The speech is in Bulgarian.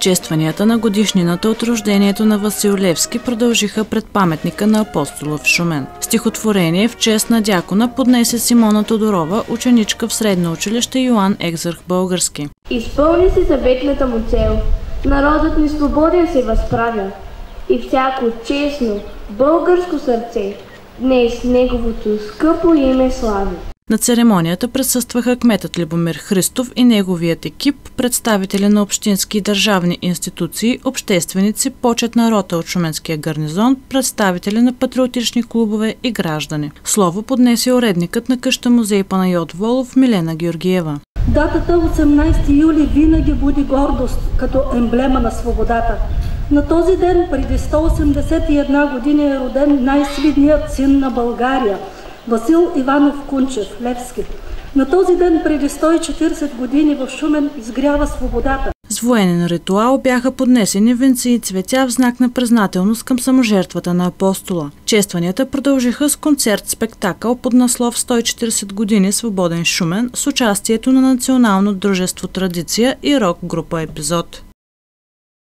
Честванията на годишнината от рождението на Васил Левски продължиха пред паметника на апостола в Шумен. Стихотворение в чест на дякона поднесе Симона Тодорова, ученичка в средно училище Йоан Екзарх Български. Изпълни се заветната му цел. Народът ни свободен се възправя. И всяко честно, българско сърце днес неговото скъпо име слави. На церемонията присъстваха кметът Любомир Христов и неговият екип, представители на общински и държавни институции, общественици, почетна рота от Шуменския гарнизон, представители на патриотични клубове и граждани. Слово поднесе уредникът на къща музей Панайот Волов Милена Георгиева. Датата 18 юли винаги буди гордост като емблема на свободата. На този ден преди 181 години е роден най-свидният син на България – Васил Иванов Кунчев, Левски. На този ден преди 140 години в Шумен изгрява свободата. С военен ритуал бяха поднесени венци и цветя в знак на признателност към саможертвата на апостола. Честванията продължиха с концерт-спектакъл под наслов 140 години свободен Шумен с участието на Национално дружество Традиция и рок група Епизод.